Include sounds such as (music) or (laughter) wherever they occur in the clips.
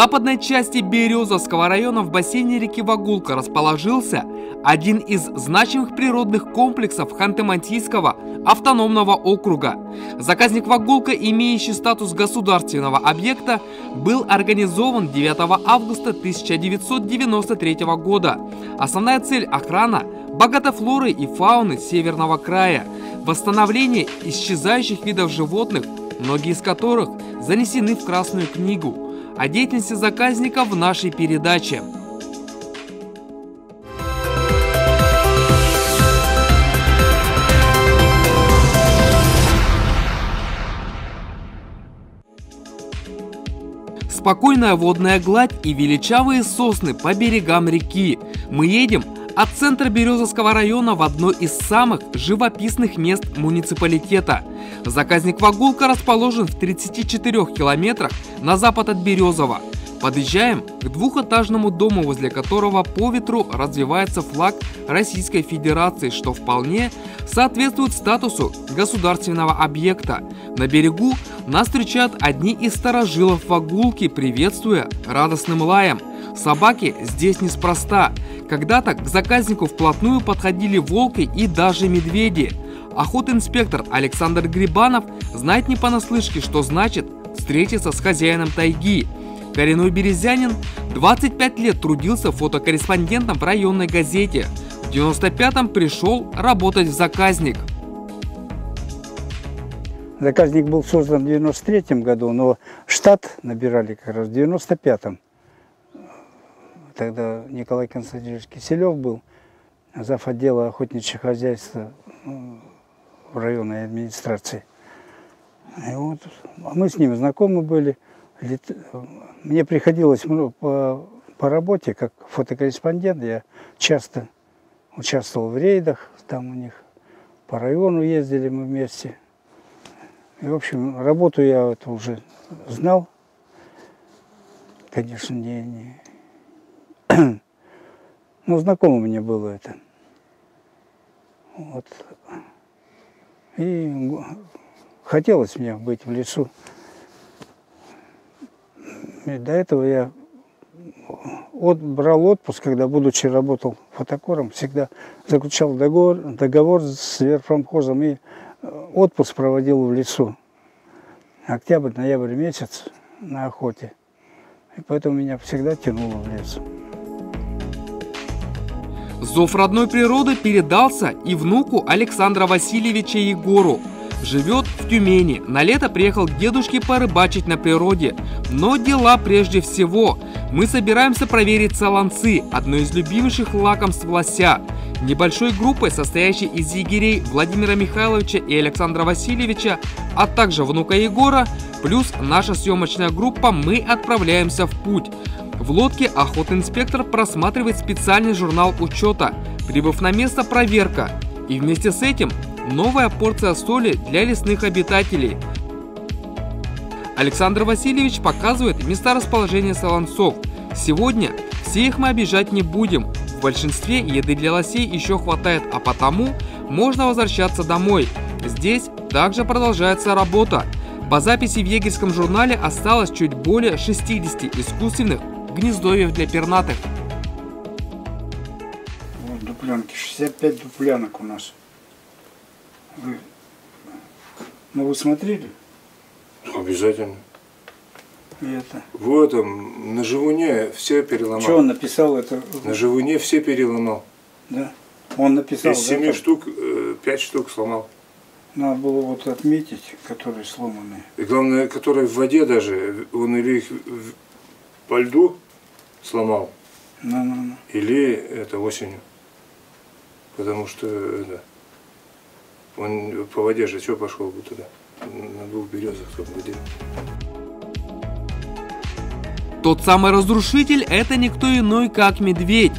Западной части Березовского района в бассейне реки Вагулка расположился один из значимых природных комплексов Ханты-Мансийского автономного округа. Заказник Вагулка, имеющий статус государственного объекта, был организован 9 августа 1993 года. Основная цель – охрана богатой флоры и фауны Северного края, восстановление исчезающих видов животных, многие из которых занесены в Красную книгу – о деятельности заказника в нашей передаче. Спокойная водная гладь и величавые сосны по берегам реки. Мы едем от центра Березовского района в одно из самых живописных мест муниципалитета. Заказник Вагулка расположен в 34 километрах на запад от Березова. Подъезжаем к двухэтажному дому, возле которого по ветру развивается флаг Российской Федерации, что вполне соответствует статусу государственного объекта. На берегу нас встречают одни из старожилов Вагулки, приветствуя радостным лаем. Собаки здесь неспроста. Когда-то к заказнику вплотную подходили волки и даже медведи. Охотинспектор Александр Грибанов знает не понаслышке, что значит встретиться с хозяином тайги. Коренной березянин 25 лет трудился фотокорреспондентом в районной газете. В 95-м пришел работать в заказник. Заказник был создан в 93 году, но штат набирали как раз в 95-м. Тогда Николай Константинович Киселев был, зав. отдела охотничьего хозяйства ну, в районной администрации. И вот, мы с ним знакомы были. Мне приходилось по, по работе, как фотокорреспондент, я часто участвовал в рейдах, там у них по району ездили мы вместе. И, в общем, работу я это уже знал. Конечно, не, не... (clears throat) ну, знакомо мне было это. Вот. И хотелось мне быть в лесу. И до этого я от, брал отпуск, когда, будучи работал фотокором, всегда заключал договор, договор с верпромхозом и э, отпуск проводил в лесу. Октябрь, ноябрь месяц на охоте. И поэтому меня всегда тянуло в лес. Зов родной природы передался и внуку Александра Васильевича Егору. Живет в Тюмени. На лето приехал к дедушке порыбачить на природе. Но дела прежде всего. Мы собираемся проверить саланцы, одно из любимейших лакомств лося. Небольшой группой, состоящей из егерей Владимира Михайловича и Александра Васильевича, а также внука Егора, плюс наша съемочная группа, мы отправляемся в путь. В лодке охотинспектор просматривает специальный журнал учета. Прибыв на место, проверка. И вместе с этим новая порция соли для лесных обитателей. Александр Васильевич показывает места расположения солонцов. Сегодня все их мы обижать не будем. В большинстве еды для лосей еще хватает, а потому можно возвращаться домой. Здесь также продолжается работа. По записи в егерском журнале осталось чуть более 60 искусственных гнездовьев для пернатых. Вот дуплянки, 65 дуплянок у нас. Вы, ну вы смотрели? Обязательно. И это. В этом, на живуне все переломал. Что он написал это? На живуне все переломал. Да. Он написал. Из семи да, штук, э, пять штук сломал. Надо было вот отметить, которые сломаны. И главное, которые в воде даже, он или их по льду сломал, ну, ну, ну. или это осенью. Потому что это, он по воде же что пошел бы туда? На двух березах в том воде. Тот самый разрушитель – это никто иной, как медведь.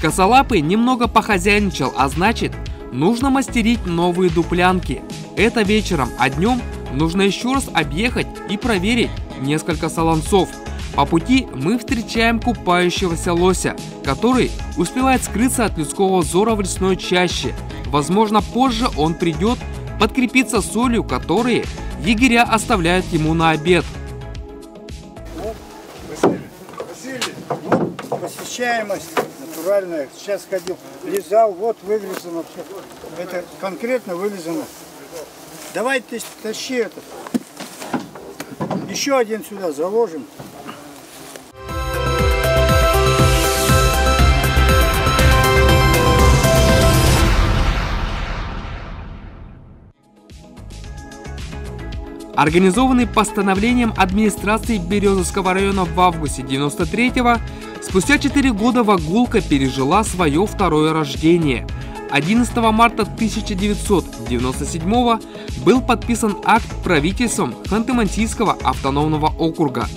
Косолапый немного похозяйничал, а значит, нужно мастерить новые дуплянки. Это вечером, а днем нужно еще раз объехать и проверить несколько солонцов. По пути мы встречаем купающегося лося, который успевает скрыться от людского взора в лесной чаще. Возможно, позже он придет подкрепиться солью, которые егеря оставляют ему на обед. Посещаемость натуральная. Сейчас ходил, лизал, вот вылезано все. Это конкретно вылезано. Давай ты тащи это. Еще один сюда заложим. Организованный постановлением администрации Березовского района в августе 93-го, спустя 4 года Вагулка пережила свое второе рождение. 11 марта 1997 был подписан акт правительством Ханты-Мансийского автономного округа.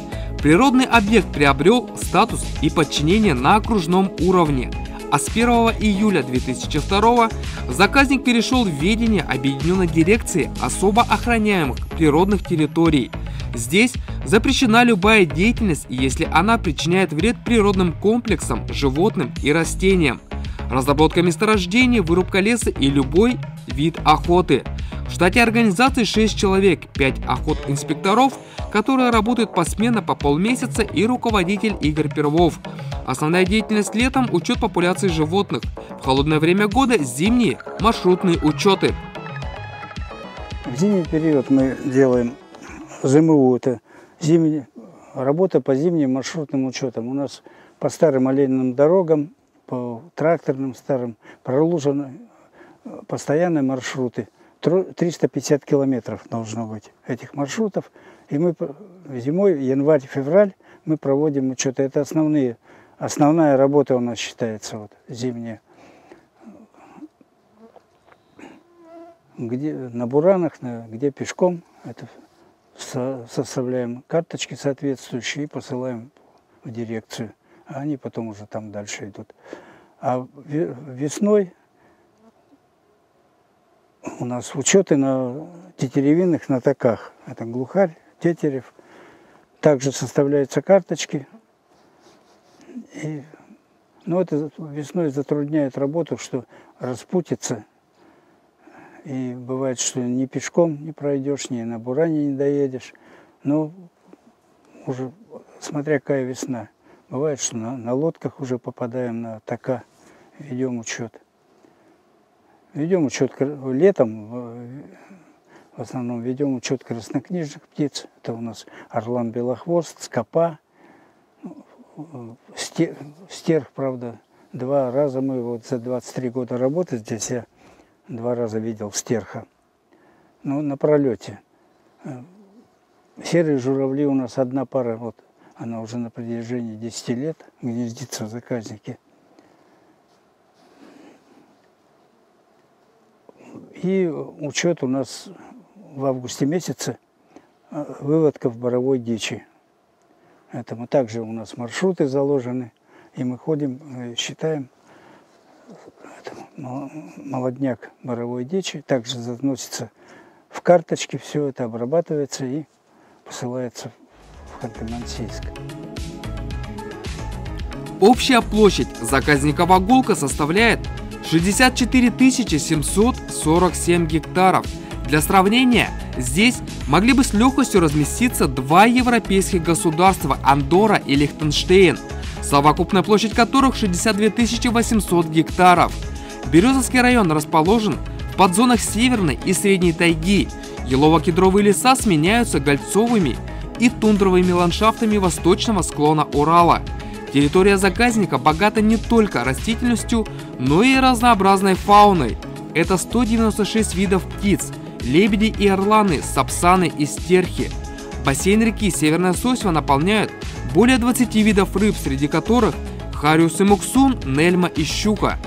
Природный объект приобрел статус и подчинение на окружном уровне – а с 1 июля 2002 заказник перешел в ведение Объединенной дирекции особо охраняемых природных территорий. Здесь запрещена любая деятельность, если она причиняет вред природным комплексам, животным и растениям. Разработка месторождений, вырубка леса и любой вид охоты. В штате организации 6 человек, 5 охот-инспекторов, которые работают посменно по полмесяца и руководитель Игорь Первов. Основная деятельность летом – учет популяции животных. В холодное время года – зимние маршрутные учеты. В зимний период мы делаем ЗМУ, это зимний, работа по зимним маршрутным учетам. У нас по старым оленным дорогам, по тракторным старым проложены постоянные маршруты. 350 километров должно быть этих маршрутов. И мы зимой, январь-февраль, мы проводим учеты. Это основные Основная работа у нас считается вот зимняя. Где, на буранах, на, где пешком, это со, составляем карточки соответствующие и посылаем в дирекцию. А они потом уже там дальше идут. А весной у нас учеты на тетеревинных натоках. Это глухарь, тетерев. Также составляются карточки – и, ну, это весной затрудняет работу, что распутится. И бывает, что ни пешком не пройдешь, ни на буране не доедешь. Но уже, смотря какая весна, бывает, что на, на лодках уже попадаем на така, ведем учет. Ведем учет летом, в основном ведем учет краснокнижных птиц. Это у нас орлан белохвост, скопа, стерх, правда, два раза мы вот за 23 года работы здесь я два раза видел стерха. Ну, на пролете. Э, серые журавли у нас одна пара, вот она уже на протяжении 10 лет гнездится в заказнике. И учет у нас в августе месяце э, выводков боровой дичи. Этому также у нас маршруты заложены, и мы ходим, э, считаем молодняк боровой дичи, также заносится в карточки, все это обрабатывается и посылается в Ханты-Мансийск. Общая площадь заказника Вагулка составляет 64 747 гектаров. Для сравнения, Здесь могли бы с легкостью разместиться два европейских государства – Андора и Лихтенштейн, совокупная площадь которых 62 800 гектаров. Березовский район расположен в подзонах северной и средней тайги. Елово-кедровые леса сменяются гольцовыми и тундровыми ландшафтами восточного склона Урала. Территория заказника богата не только растительностью, но и разнообразной фауной. Это 196 видов птиц – лебеди и орланы, сапсаны и стерхи. Бассейн реки Северная Сосьва наполняют более 20 видов рыб, среди которых хариус и муксун, нельма и щука.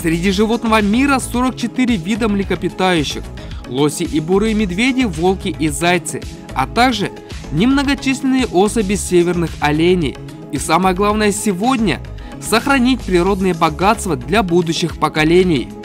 Среди животного мира 44 вида млекопитающих, лоси и бурые медведи, волки и зайцы, а также немногочисленные особи северных оленей. И самое главное сегодня – сохранить природные богатства для будущих поколений –